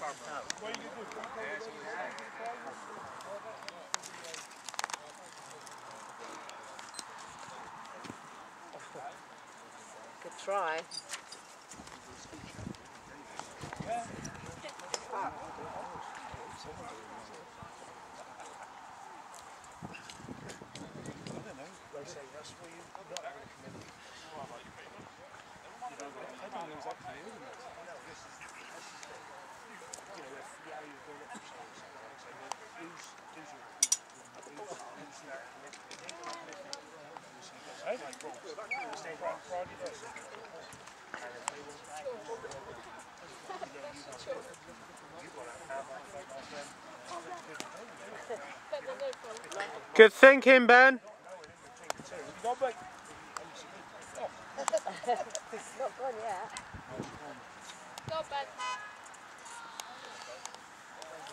Good try. That's where you're not having a committee. You I don't know. You you know, you got to, you got to have that thing like them. Good thinking, Ben. You got back. It's not gone yet. Go, Ben.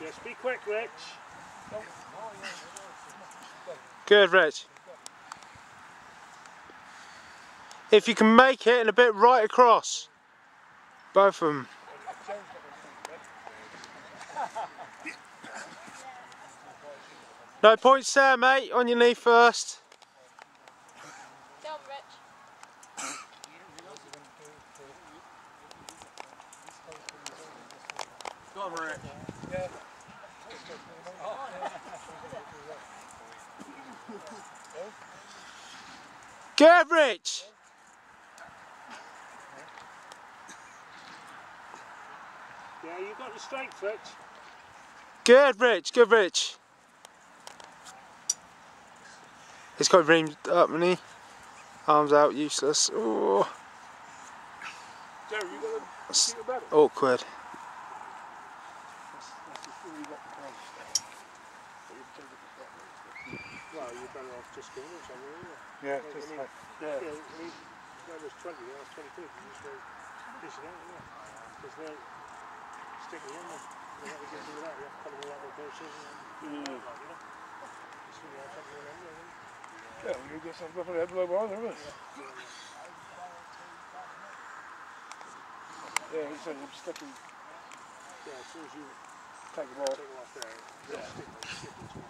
Just be quick, Rich. Good, Rich. If you can make it and a bit right across. Both of them. No points there, mate. On your knee first. Go, Rich. Go on, Rich. Good, Rich. Yeah, you got the strength, Rich. Good, Rich. Good, Rich. He's got reamed up, hasn't he? Arms out, useless. Oh, Jerry, you got to that's keep it awkward. Well, you're better off just something, isn't it? Yeah, Like, just I mean, like, Yeah, yeah. I mean, that was 20, that was 22. You just go dish it out, yeah. There's no sticking in there. You know, we can do that. You have to them all out with bushes and Mm. like, you know. Just figure out something on them, you know. Yeah, you just have to put it below isn't it? Yeah, he said he'd stick and Yeah, as soon as you take them all. take them off there, they'll stick, stick into it there.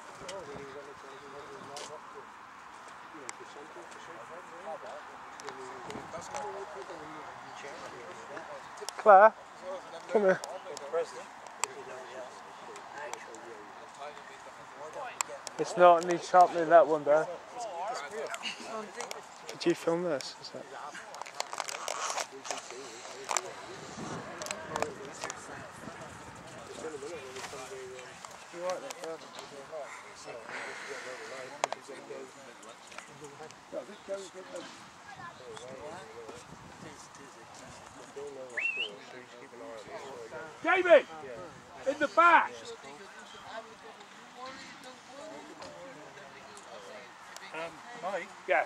Claire, come here. It's not need sharpening that one there. Did you film this? Is that... David! In the back! Um, Mike, Yeah.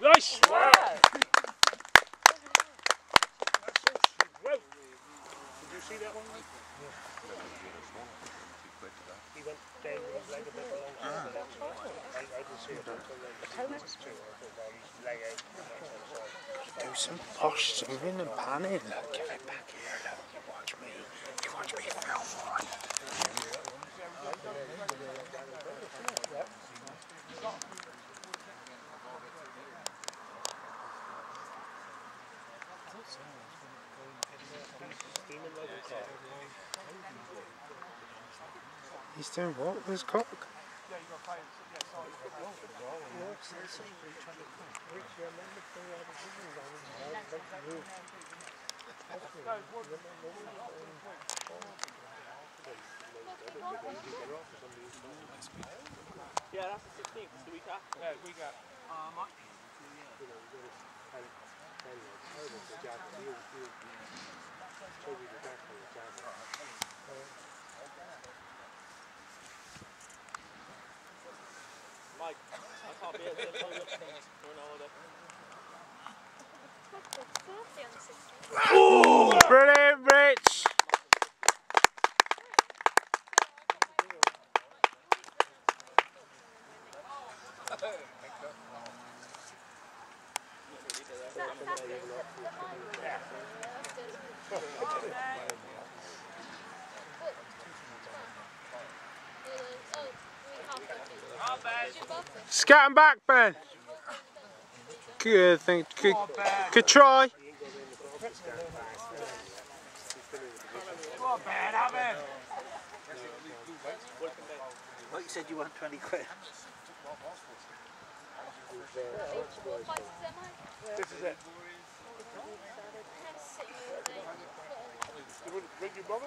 Nice! Wow! Do some posh zooming and panning. Look, get it back here. Look, you watch me. You watch me film one. Steaming like a car. He's doing what with his cock? Yeah, that's the 16th, it's the week after. Yeah, we got. Um, you know, you're gonna- and then it's terrible for Jack. You, you, Toby the Jack for the Jack. 16th. Brilliant, Rich! Scat 'em back, Ben. Good, think, good, good try. Like you said, you want 20 quid. This is it. Wouldn't your brother?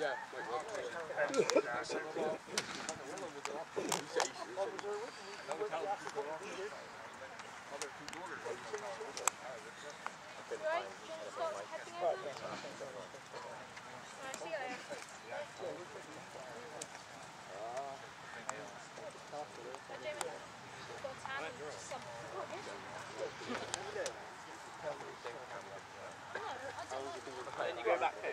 you want to start heading over? Right, see you later. Right, Jamie, we've got time and some. No, I don't know. And you go back in.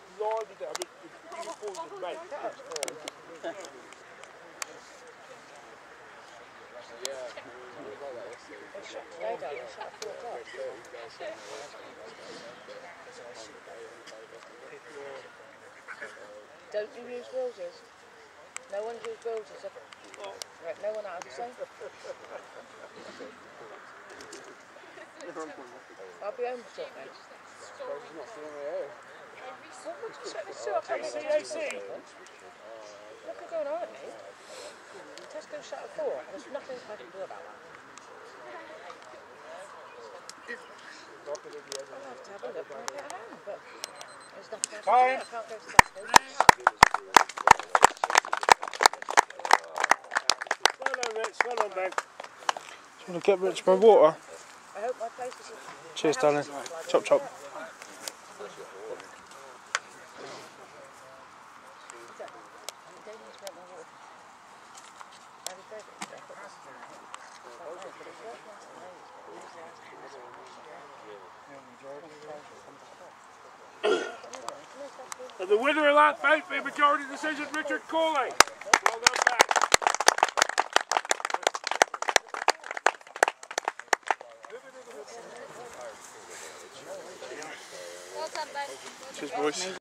Lord, I mean, if you call the mate, They shut today down, they shut at four o'clock. Don't you use roses? No one uses roses. Right, no one has, so? I'll be home shortly. CAC. Nothing going on at me. Tesco shut at four, there's nothing I can do about that. I'll have to have a look when I get home, but there's nothing else to do. I can't go to Tesco. Well done, Rich. Well done, Ben. Do you want to get Rich my water? I hope my place is. Cheers, darling. house isn't flooded. Chop, chop. They need to make my water. I was very good. I put this in there. It's like, oh, but it's worth last night. But usually I have to do this one. And the winner of that fight by majority decision, Richard Cawley. Well done, Ben. Well done, Ben. Cheers, boys.